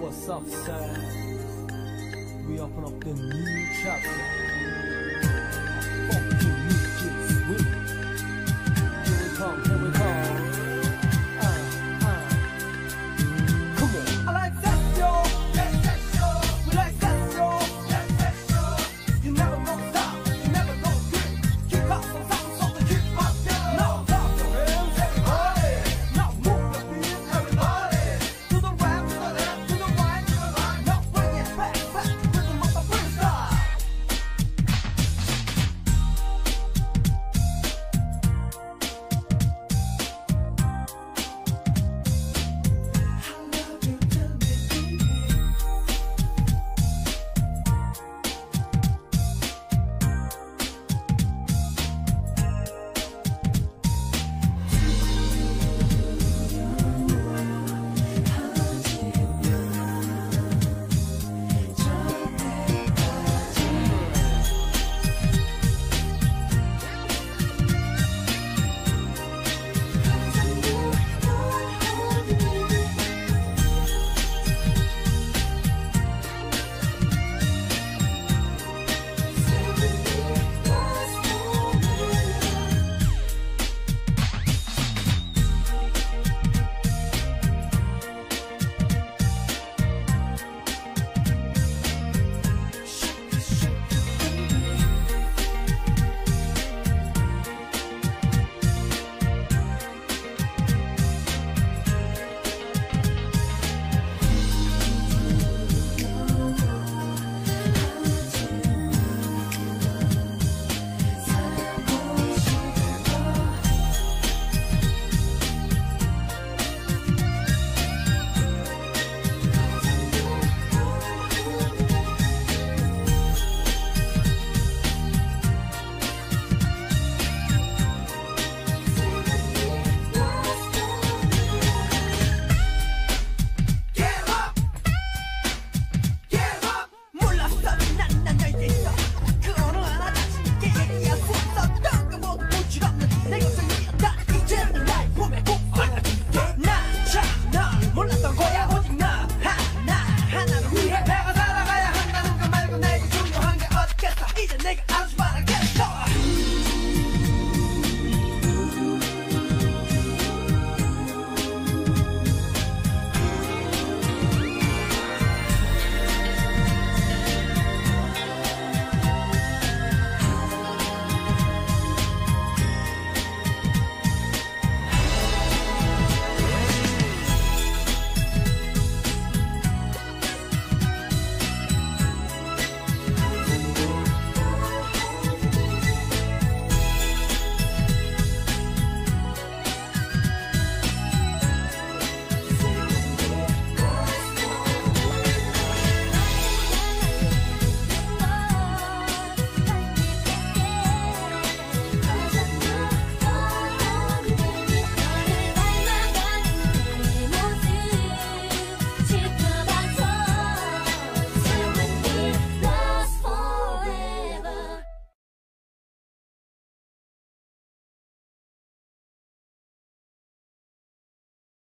what's up, sir? We open up the new chapter.